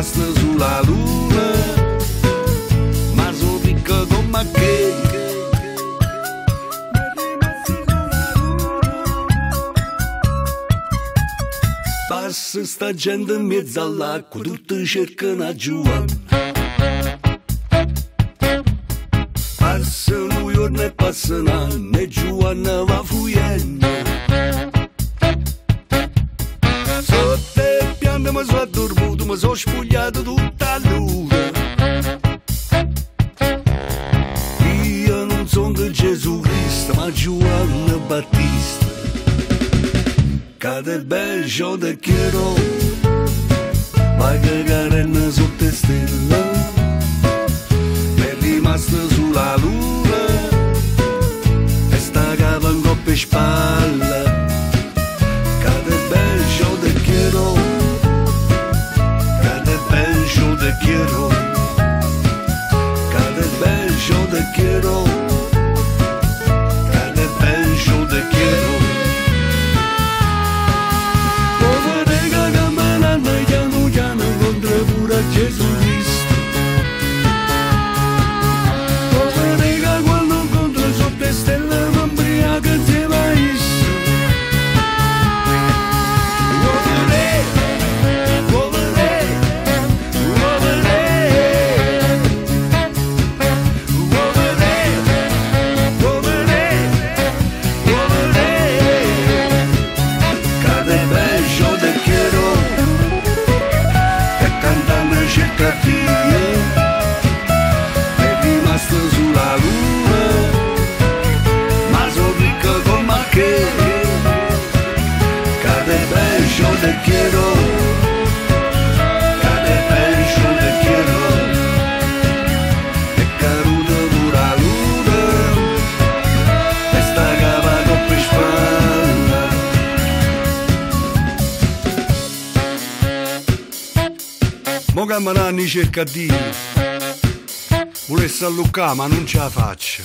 astăzi la lună Mazurică, goma, chei Pasă sta agenda mezza là, cu tutte cercano giù. Pasă lui or ne pasă na, ne giuana va fuiendo. Sotte piando ma sua durma. Mi sono spogliato tutta l'ora. Io non sono che Gesù Cristo, ma Giovanna Battista. Cade bel io te quiero, vai cagare sotto le His Mo Camarani cerca di volesse alluccare ma non ce la faccia.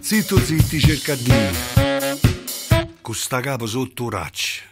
Zitto zitti cerca di con sta capo sotto raccia.